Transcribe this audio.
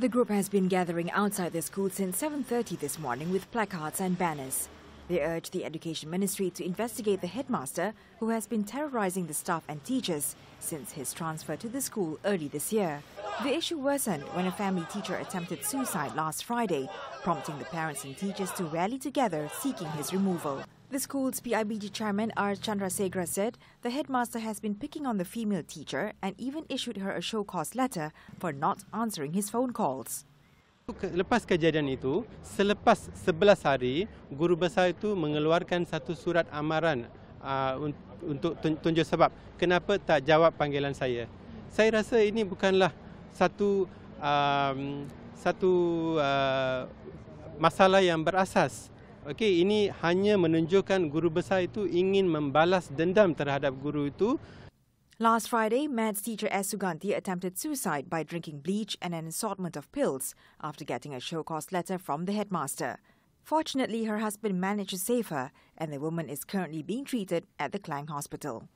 The group has been gathering outside the school since 7:30 this morning with placards and banners. They urge the Education Ministry to investigate the headmaster who has been terrorizing the staff and teachers since his transfer to the school early this year. The issue worsened when a family teacher attempted suicide last Friday, prompting the parents and teachers to rally together seeking his removal. The school's PIBG chairman R. Chandrasekhar said the headmaster has been picking on the female teacher and even issued her a show cause letter for not answering his phone calls. Lepas kejadian itu, selepas 11 hari, guru besar itu mengeluarkan satu surat amaran uh, untuk tunjuk sebab kenapa tak jawab panggilan saya. Saya rasa ini bukanlah satu um, satu uh, masalah yang berasas. Okey, ini hanya menunjukkan guru besar itu ingin membalas dendam terhadap guru itu Last Friday, maths teacher S. Suganti attempted suicide by drinking bleach and an assortment of pills after getting a show cause letter from the headmaster. Fortunately, her husband managed to save her, and the woman is currently being treated at the Klang Hospital.